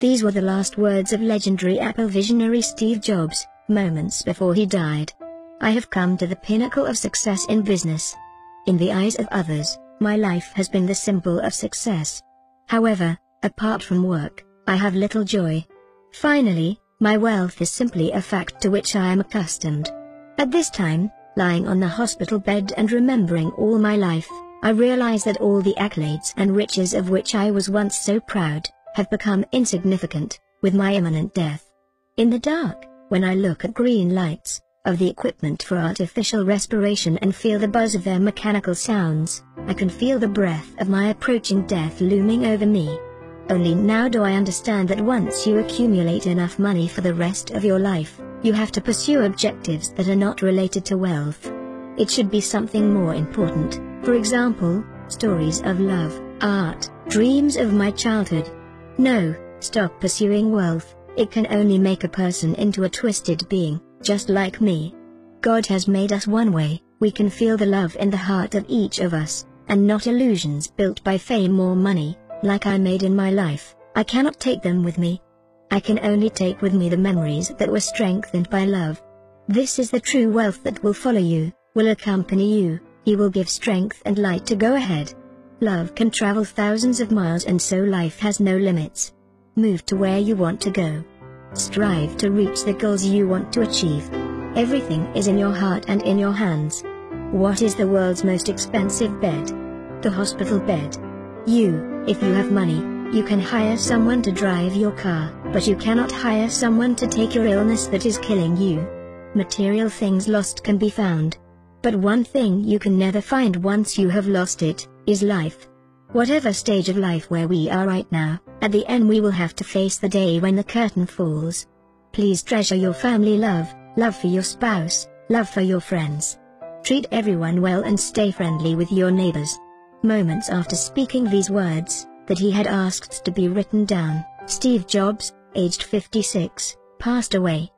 These were the last words of legendary Apple visionary Steve Jobs, moments before he died. I have come to the pinnacle of success in business. In the eyes of others, my life has been the symbol of success. However, apart from work, I have little joy. Finally, my wealth is simply a fact to which I am accustomed. At this time, lying on the hospital bed and remembering all my life, I realize that all the accolades and riches of which I was once so proud, have become insignificant, with my imminent death. In the dark, when I look at green lights, of the equipment for artificial respiration and feel the buzz of their mechanical sounds, I can feel the breath of my approaching death looming over me. Only now do I understand that once you accumulate enough money for the rest of your life, you have to pursue objectives that are not related to wealth. It should be something more important, for example, stories of love, art, dreams of my childhood. No, stop pursuing wealth, it can only make a person into a twisted being, just like me. God has made us one way, we can feel the love in the heart of each of us, and not illusions built by fame or money, like I made in my life, I cannot take them with me, I can only take with me the memories that were strengthened by love. This is the true wealth that will follow you, will accompany you, he will give strength and light to go ahead. Love can travel thousands of miles and so life has no limits. Move to where you want to go. Strive to reach the goals you want to achieve. Everything is in your heart and in your hands. What is the world's most expensive bed? The hospital bed. You, if you have money, you can hire someone to drive your car, but you cannot hire someone to take your illness that is killing you. Material things lost can be found. But one thing you can never find once you have lost it, is life. Whatever stage of life where we are right now, at the end we will have to face the day when the curtain falls. Please treasure your family love, love for your spouse, love for your friends. Treat everyone well and stay friendly with your neighbors. Moments after speaking these words, that he had asked to be written down, Steve Jobs, aged 56, passed away.